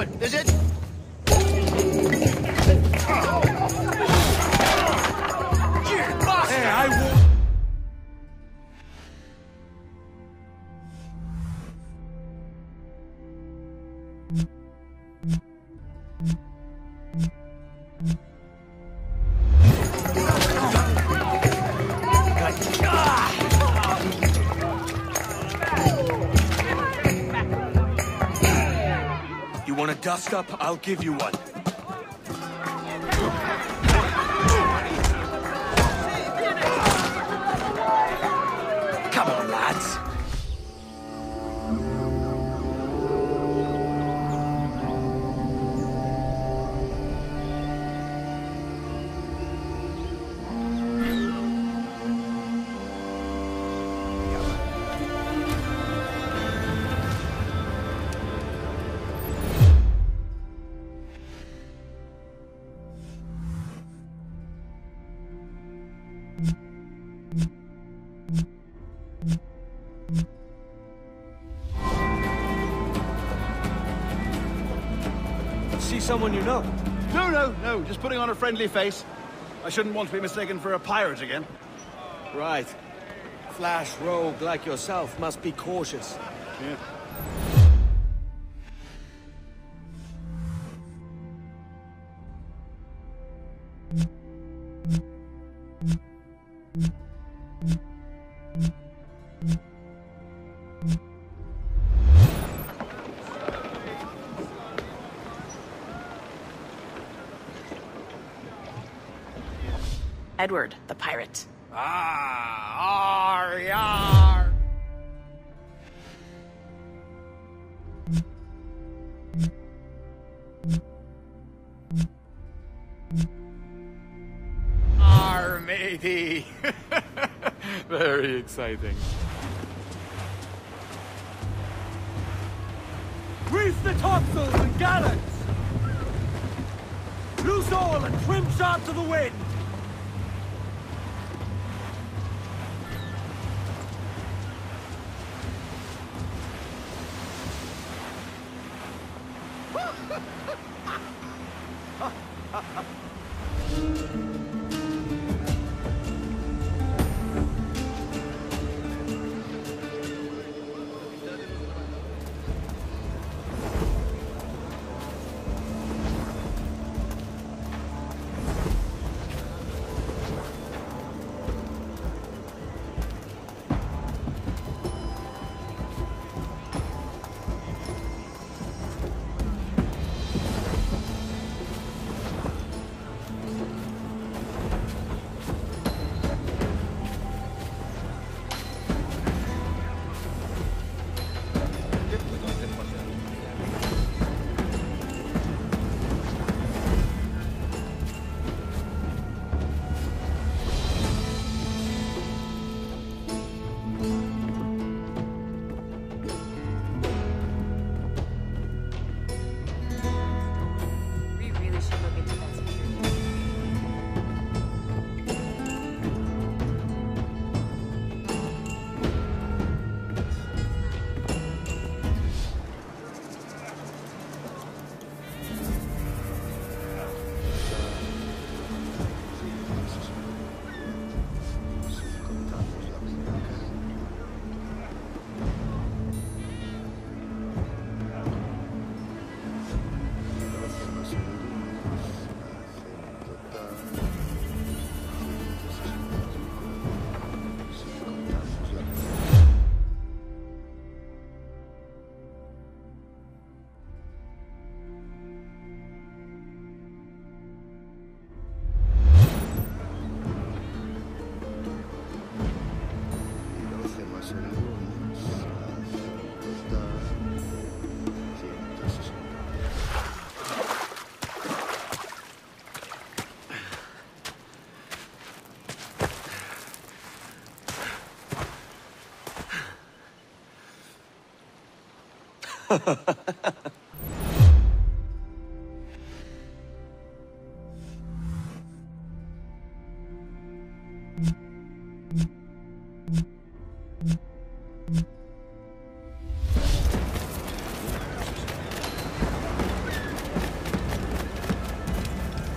Edward, is it? Hey, I. You dust up? I'll give you one. See someone you know. No, no, no. Just putting on a friendly face. I shouldn't want to be mistaken for a pirate again. Right. Flash rogue like yourself must be cautious. Yeah. Edward, the pirate. Ah, ar, yar. Ar, matey. Very exciting. Grease the topsails and gallants! Loose all and trim sharp to the wind! ha ha ha.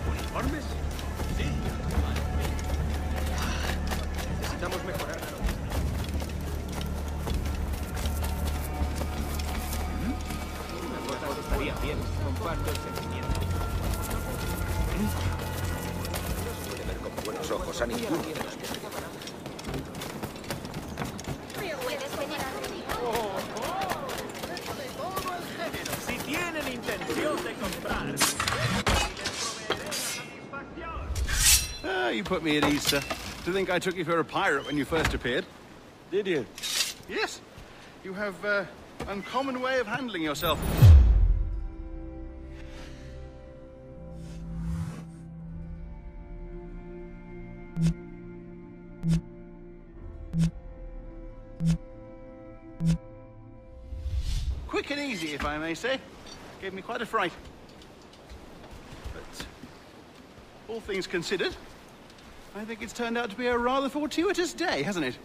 ¿Uniformes? Sí. Necesitamos mejorar bien. Comparto el sentimiento. Puede ver con buenos ojos a ninguno de los que Puedes venir Si tienen intención de comprar, Ah, you put me at ease, sir. To think I took you for a pirate when you first appeared. Did you? Yes. You have uh, uncommon way of handling yourself. Quick and easy, if I may say. Gave me quite a fright. But all things considered, I think it's turned out to be a rather fortuitous day, hasn't it?